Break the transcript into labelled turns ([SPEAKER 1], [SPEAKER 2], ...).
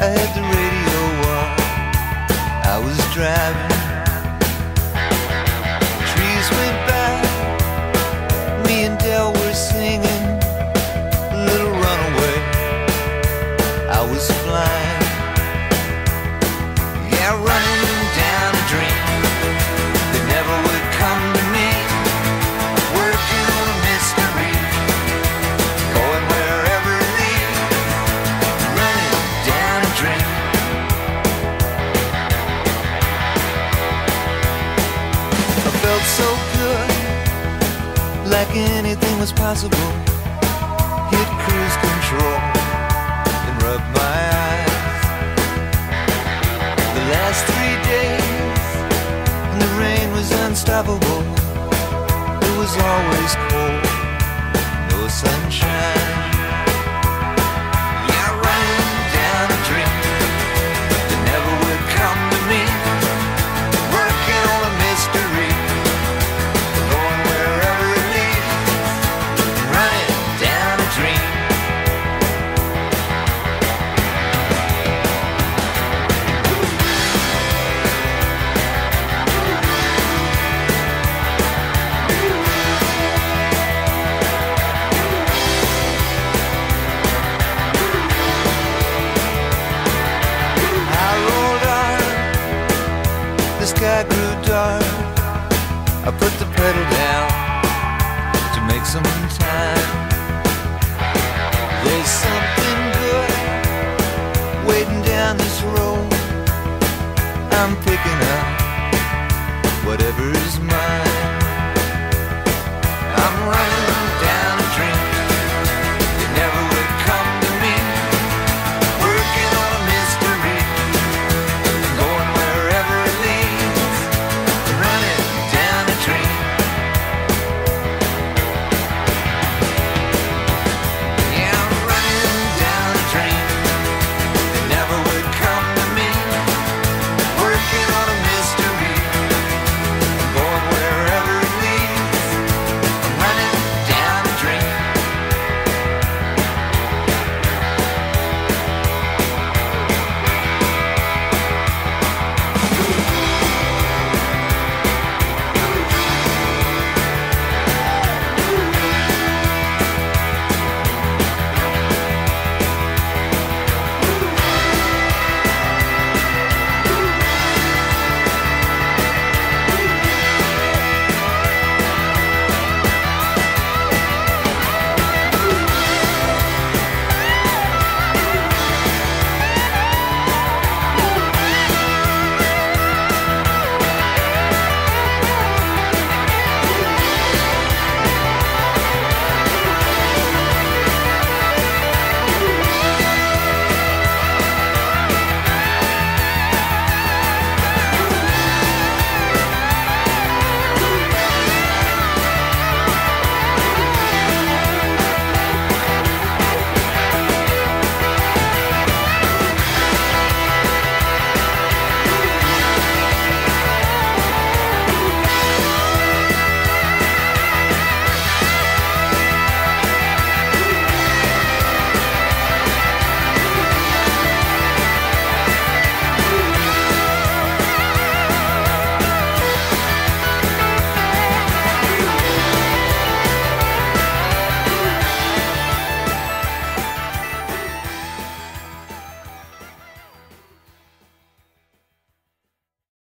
[SPEAKER 1] I the radio. I was driving. Trees went by. Me and were singing. Little runaway. I was flying. Like anything was possible. Hit cruise control and rub my eyes. The last three days, and the rain was unstoppable. It was always cold, no sunshine. sky grew dark. I put the pedal down To make some time. There's something good Waiting down this road. I'm picking up Whatever is mine. I'm running